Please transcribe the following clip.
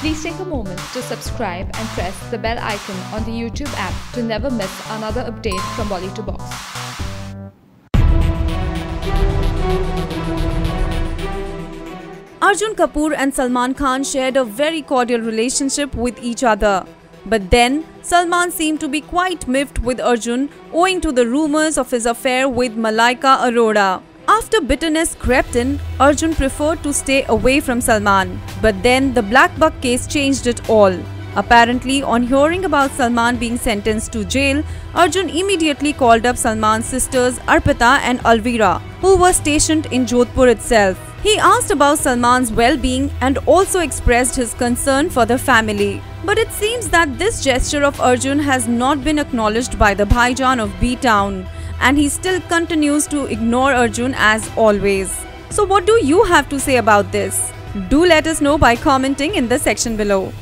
Please take a moment to subscribe and press the bell icon on the YouTube app to never miss another update from Bolly2Box. Arjun Kapoor and Salman Khan shared a very cordial relationship with each other. But then, Salman seemed to be quite miffed with Arjun owing to the rumors of his affair with Malaika Arora. After bitterness crept in, Arjun preferred to stay away from Salman. But then the Black Buck case changed it all. Apparently, on hearing about Salman being sentenced to jail, Arjun immediately called up Salman's sisters Arpita and Alvira, who were stationed in Jodhpur itself. He asked about Salman's well-being and also expressed his concern for the family. But it seems that this gesture of Arjun has not been acknowledged by the Bhaijan of B-Town and he still continues to ignore Arjun as always. So what do you have to say about this? Do let us know by commenting in the section below.